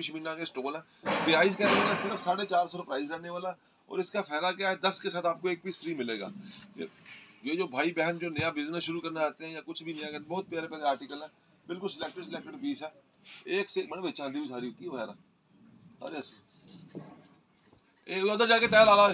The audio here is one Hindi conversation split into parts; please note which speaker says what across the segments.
Speaker 1: पश्मीना के स्टॉल है प्राइस क्या रहेगा सिर्फ़ साढ़े चार सौ प्राइस रहने वाला। और इसका फ़ायदा क्या है? दस के साथ आपको एक पीस फ्री मिलेगा। ये, जो भाई बहन जो नया बिज़नेस शुरू करना आते हैं या कुछ भी नया बहुत प्यारे प्यारे आर्टिकल है। बिल्कुल सिलेक्टेड सिलेक्टेड पीस है। एक से मैंने चांदी भी सारी की वगैरह अरे एक उधर जाके तय ला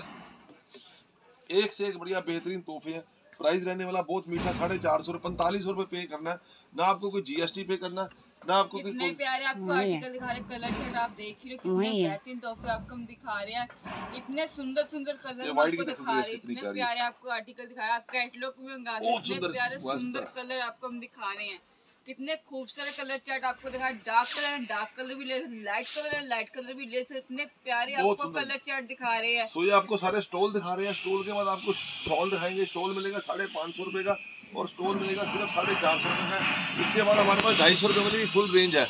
Speaker 1: एक से एक बढ़िया बेहतरीन तोहफे हैं। प्राइस रहने वाला बहुत मीठा साढ़े चार सौ पैंतालीस सौ रुपये पे करना है। ना आपको कोई जीएसटी पे करना ना आपको
Speaker 2: कितने प्यारे आपको आर्टिकल दिखा रहे कलर शेड आप देख ही रहे हो कितने बेहतरीन तोहफे आपको हम दिखा रहे हैं। इतने सुंदर सुंदर कलर आपको
Speaker 1: देखो
Speaker 2: दिखा रहे हैं इतने
Speaker 1: प्यारे।
Speaker 2: आपको आर्टिकल दिखाया आप कैटलॉग में इतने प्यारे सुंदर कलर आपको हम दिखा रहे हैं। कितने खूबसूरत कलर चार्ट आपको दिखा डार्क कलर है डार्क कलर भी ले लाइट कलर है लाइट कलर भी ले सकते इतने प्यारे आपको कलर चार्ट दिखा रहे हैं।
Speaker 1: सो ये आपको सारे स्टॉल दिखा रहे हैं। स्टॉल के बाद आपको शॉल दिखाएँगे। शॉल मिलेगा साढ़े पाँच सौ रुपये का। और स्टॉल मिलेगा सिर्फ़ साढ़े चार सौ रुपये का इसके बाद हमारे पास ढाई सौ रुपये वाली भी फुल रेंज है।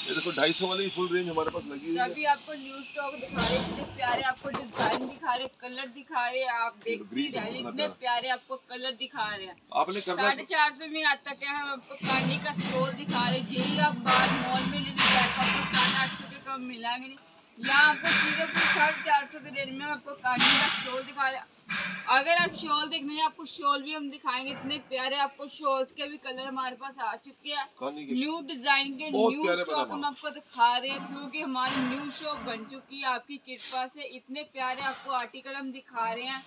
Speaker 1: ये देखो ढाई सौ वाली फुल रेंज हमारे पास लगी हुई है।
Speaker 2: सभी आपको न्यू स्टॉक दिखा रहे हैं इतने प्यारे आपको डिज़ाइन दिखा रहे हैं कलर दिखा रहे हैं आप देख ही
Speaker 1: green
Speaker 2: रहे हैं इतने
Speaker 1: प्यारे
Speaker 2: आपको कलर दिखा रहे हैं।
Speaker 1: आपने
Speaker 2: साढ़े चार सौ में आता क्या हम आपको कानी का स्टोर दिखा रहे हैं यही आप बाहर मॉल में लेने जाएगा आपको साढ़े आठ सौ के कम मिलेंगे नहीं। यहाँ आपको सीधे साढ़े चार सौ के रेंज में आपको कानी का स्टोर दिखा रहे हैं। अगर आप शॉल देखने हैं आपको शॉल भी हम दिखाएँगे इतने प्यारे आपको शॉल्स के भी कलर हमारे पास आ चुके हैं। न्यू डिज़ाइन के न्यू
Speaker 1: बना
Speaker 2: हम आपको दिखा रहे हैं क्योंकि हमारी न्यू शॉप बन चुकी है आपकी कृपा से इतने प्यारे आपको आर्टिकल हम दिखा रहे हैं।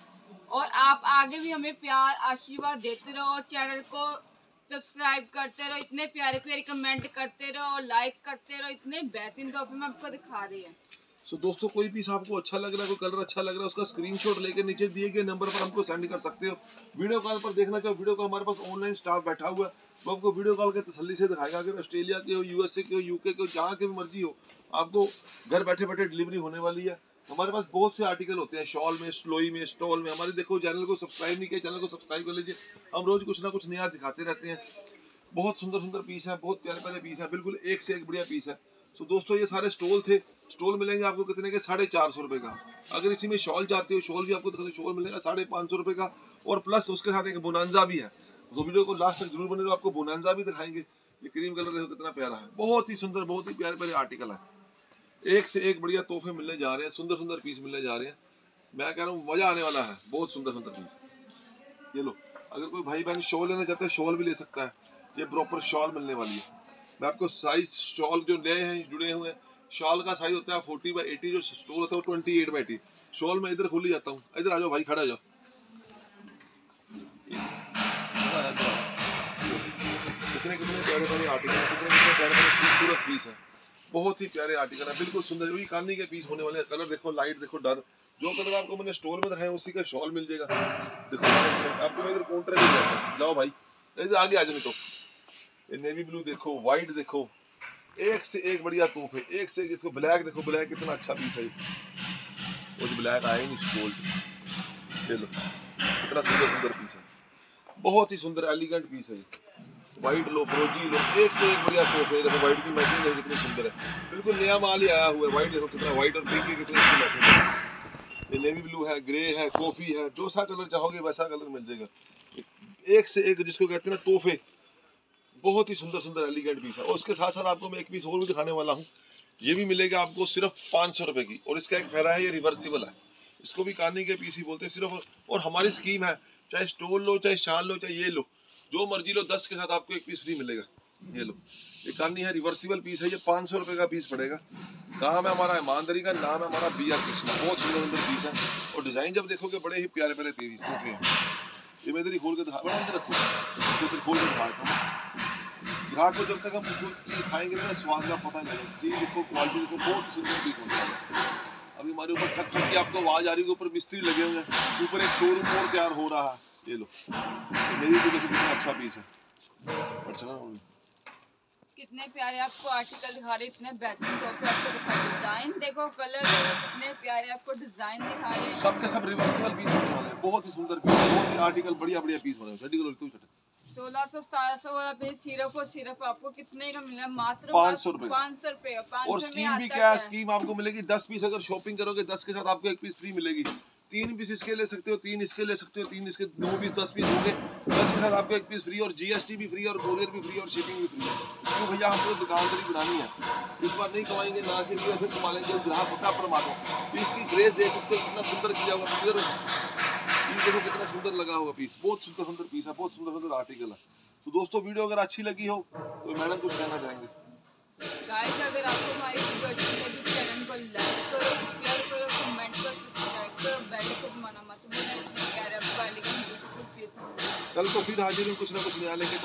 Speaker 2: और आप आगे भी हमें प्यार आशीर्वाद देते रहो और चैनल को सब्सक्राइब करते रहो। इतने प्यारे प्यारे कमेंट करते रहो और लाइक करते रहो। इतने बेहतरीन टॉपिक में आपको दिखा रहे हैं।
Speaker 1: सो दोस्तों, कोई पीस आपको अच्छा लग रहा है, कोई कलर अच्छा लग रहा है, उसका स्क्रीनशॉट लेकर नीचे दिए गए नंबर पर हमको सेंड कर सकते हो। वीडियो कॉल पर देखना चाहो वीडियो कॉल हमारे पास ऑनलाइन स्टाफ बैठा हुआ है। वो आपको वीडियो कॉल के तसली से दिखाएगा। अगर ऑस्ट्रेलिया के हो यूएसए के हो यूके के हो, जहाँ के भी मर्ज़ी हो, आपको घर बैठे बैठे डिलीवरी होने वाली है। हमारे पास बहुत से आर्टिकल होते हैं शॉल में स्लोई में स्टॉल में। हमारे देखो चैनल को सब्सक्राइब नहीं किया चैनल को सब्सक्राइब कर लीजिए। हम रोज कुछ ना कुछ नया दिखाते रहते हैं। बहुत सुंदर सुंदर पीस है, बहुत प्यारे प्यारे पीस है। बिल्कुल एक से एक बढ़िया पीस है। सो दोस्तों, ये सारे स्टॉल थे। स्टॉल मिलेंगे आपको कितने के? साढ़े चार सौ रुपये का। अगर इसी में शॉल चाहते हो, शॉल भी आपको दिखाते शॉल मिलेगा साढ़े पाँच सौ रुपये का। और प्लस उसके साथ एक बोनांजा भी है। तो वीडियो को लास्ट तक ज़रूर बने रहो, आपको बोनांजा भी दिखाएँगे। ये क्रीम कलर देखो कितना प्यारा है। बहुत ही सुंदर, बहुत ही प्यारे प्यारे आर्टिकल है। एक से एक बढ़िया तोहफे मिलने जा रहे हैं, सुंदर सुंदर पीस मिलने जा रहे हैं। मैं कह रहा हूँ, मज़ा आने वाला है। बहुत सुंदर सुंदर पीस। ये लो, अगर कोई भाई बहन शॉल लेना चाहता है, शॉल भी ले सकता है। ये प्रॉपर शॉल मिलने वाली है। मैं आपको साइज़ शॉल जो नए हैं, जुड़े हुए हैं शॉल का साइज़ होता है फोर्टी बाई एटी जो स्टोल होता है वो twenty eight by eighty shawl में इधर खुल जाता हूँ। इधर आ जाओ भाई, खड़ा जाओ। कितने कितने प्यारे प्यारे आर्टिकल हैं, कितने कितने प्यारे प्यारे खूबसूरत पीस हैं। बहुत ही प्यारे आर्टिकल है, बिल्कुल सुंदर वही कानी के पीस होने वाले हैं। कलर देखो लाइट देखो डर जो कलर आपको मैंने स्टोर में दिखाया, उसी का शॉल मिल जाएगा। देखो, आपको मैं इधर काउंटर में जाता जाओ भाई, इधर आगे आ जाओ नहीं तो ये नेवी ब्लू देखो व्हाइट देखो। एक से एक बढ़िया तोहफे, एक से इसको ब्लैक देखो ब्लैक कितना अच्छा पीस है वो जो ब्लैक आया नहीं गोल्ड ये लो, कितना सुंदर सुंदर पीस है। बहुत ही सुंदर एलिगेंट पीस है ये। व्हाइट लो फरोजी लो, एक से एक बढ़िया तोहफे। देखो व्हाइट की मैचिंग देखो, कितनी सुंदर है। बिल्कुल नया माल ही आया हुआ है। व्हाइट देखो, कितना व्हाइट और पिंक कितनी अच्छी मैचिंग है। ये नेवी ब्लू है ग्रे है कॉफ़ी है। जो सा कलर चाहोगे, वैसा कलर मिल जाएगा। एक से एक जिसको कहते हैं ना, तोहफे। बहुत ही सुंदर सुंदर एलिगेंट पीस है। और उसके साथ साथ आपको मैं एक पीस और भी दिखाने वाला हूँ। ये भी मिलेगा आपको सिर्फ़ पाँच सौ रुपये की। और इसका एक फेरा है, ये रिवर्सिबल है। इसको भी कानी के पीस ही बोलते हैं, सिर्फ़ और हमारी स्कीम है, चाहे स्टोल लो, चाहे शाल लो, चाहे ये लो। जो मर्ज़ी लो, दस के साथ आपको एक पीस फ्री मिलेगा। ये लो। ये कानी है रिवर्सिबल पीस है, ये पाँच सौ रुपये का पीस पड़ेगा। काम है हमारा ईमानदारी का, नाम है हमारा बी आर कृष्णा बहुत सुंदर सुंदर पीस है। और डिज़ाइन जब देखोगे, बड़े ही प्यारे प्यारे पीस हैं। ये मैं इधर ही खोल के दिखा बड़ा रखो। खोल के दिखाता हूँ। ग्राहक को जब तक हम चीज़ खाएँगे ना स्वाद का पता नहीं चीज़ देखो क्वालिटी देखो बहुत सुंदर होने वाला है। अभी हमारे ऊपर ठक ठक की आपको आवाज़ आ रही है ऊपर मिस्त्री लगे हुए हैं। ऊपर एक शोरूम और तैयार हो रहा है। ये लो। मेरी भी देखो कितना अच्छा पीस है। अच्छा
Speaker 2: कितने प्यारे आपको आर्टिकल दिखा रहे इतने बेहतरीन तोहफे आपको दिखा रहे डिज़ाइन देखो कलर देखो कितने प्यारे आपको डिज़ाइन दिखा रहे हैं।
Speaker 1: सब के सब रिवर्सिबल पीस होने वाले हैं। बहुत ही सुंदर पीस बहुत ही आर्टिकल बढ़िया बढ़िया पीस होने वाले हैं तू
Speaker 2: सोलह सौ सतारह सौ वाला पे सिरप और सिरप आपको कितने का मिला? मात्र
Speaker 1: 500 रुपए का।
Speaker 2: पाँच सौ रुपए
Speaker 1: और
Speaker 2: पाँच सौ में
Speaker 1: स्कीम भी क्या है? स्कीम आपको मिलेगी? दस पीस अगर शॉपिंग करोगे दस के साथ आपको एक पीस फ्री मिलेगी। तीन पीस इसके ले सकते हो तीन इसके ले सकते हो तीन इसके नौ पीस दस पीस हो गए दस के साथ आपको एक पीस फ्री और जीएसटी भी फ्री और कोरियर भी फ्री और शिपिंग भी फ्री है क्यों भैया हमको दुकानदारी बनानी है। इस बार नहीं कमाएँगे ना सिर्फ़ फिर कमा लेंगे। ग्राहक होता है परमात्मा। पीस की ग्रेस दे सकते हो कितना सुंदर किया हुआ पीस देखो कितना सुंदर लगा हुआ पीस बहुत सुंदर सुंदर पीस है बहुत सुंदर सुंदर आर्टिकल है। तो दोस्तों वीडियो अगर अच्छी लगी हो तो मैडम कुछ कहना चाहेंगे?
Speaker 2: गाइस अगर आपको हमारी वीडियो अच्छी लगी तो चैनल को लाइक करो शेयर करो कमेंट करो सब्सक्राइब करो बेल को दबाना मत भूलना इतने प्यारे आपको गाली का
Speaker 1: कल तो फिर हाजिर हूँ कुछ ना कुछ नया लेके